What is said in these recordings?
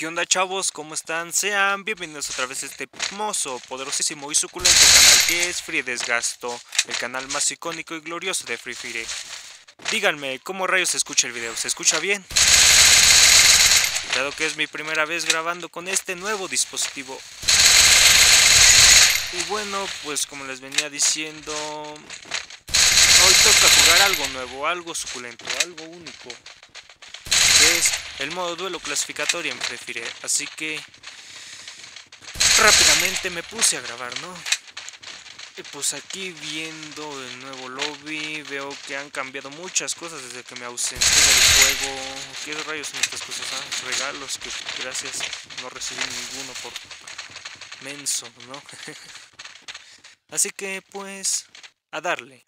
¿Qué onda chavos? ¿Cómo están? Sean bienvenidos otra vez a este hermoso, poderosísimo y suculento canal que es Free Desgasto, el canal más icónico y glorioso de Free Fire. Díganme, ¿cómo rayos se escucha el video? ¿Se escucha bien? Dado que es mi primera vez grabando con este nuevo dispositivo. Y bueno, pues como les venía diciendo, hoy toca jugar algo nuevo, algo suculento, algo único. El modo duelo clasificatorio en Prefire. Así que rápidamente me puse a grabar, ¿no? Y pues aquí viendo el nuevo lobby, veo que han cambiado muchas cosas desde que me ausenté del juego. ¿Qué rayos son estas cosas? Ah, regalos que gracias no recibí ninguno por menso, ¿no? Así que pues a darle.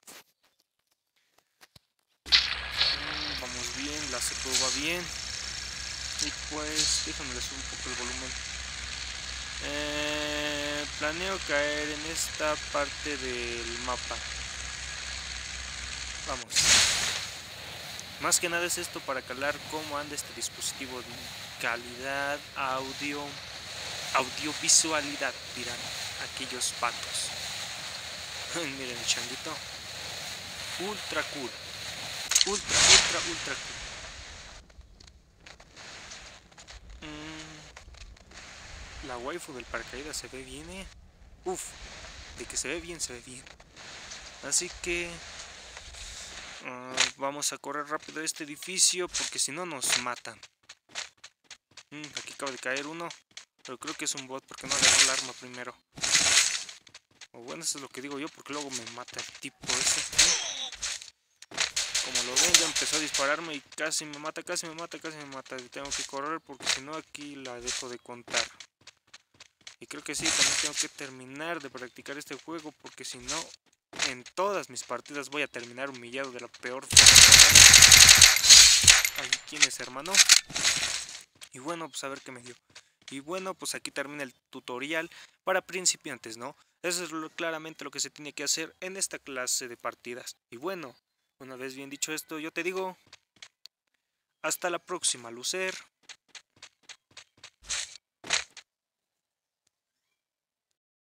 Mm, vamos bien, la CPU va bien. Y pues, déjenme le subo un poco el volumen. Eh, planeo caer en esta parte del mapa. Vamos. Más que nada es esto para calar cómo anda este dispositivo de calidad, audio, audiovisualidad, dirán aquellos patos. Miren el changuito. Ultra cool. Ultra, ultra, ultra cool. La waifu del paracaídas se ve bien, eh. Uf, de que se ve bien, se ve bien. Así que uh, vamos a correr rápido a este edificio porque si no nos matan. Mm, aquí acaba de caer uno, pero creo que es un bot porque no agarró el arma primero. O bueno, eso es lo que digo yo porque luego me mata el tipo ese. Como lo ven, ya empezó a dispararme y casi me mata, casi me mata, casi me mata. Tengo que correr porque si no aquí la dejo de contar. Y creo que sí, también tengo que terminar de practicar este juego porque si no, en todas mis partidas voy a terminar humillado de la peor forma. ¿quién es, hermano? Y bueno, pues a ver qué me dio. Y bueno, pues aquí termina el tutorial para principiantes, ¿no? Eso es claramente lo que se tiene que hacer en esta clase de partidas. Y bueno, una vez bien dicho esto, yo te digo, hasta la próxima, Lucer.